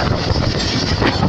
よろしくお願いします。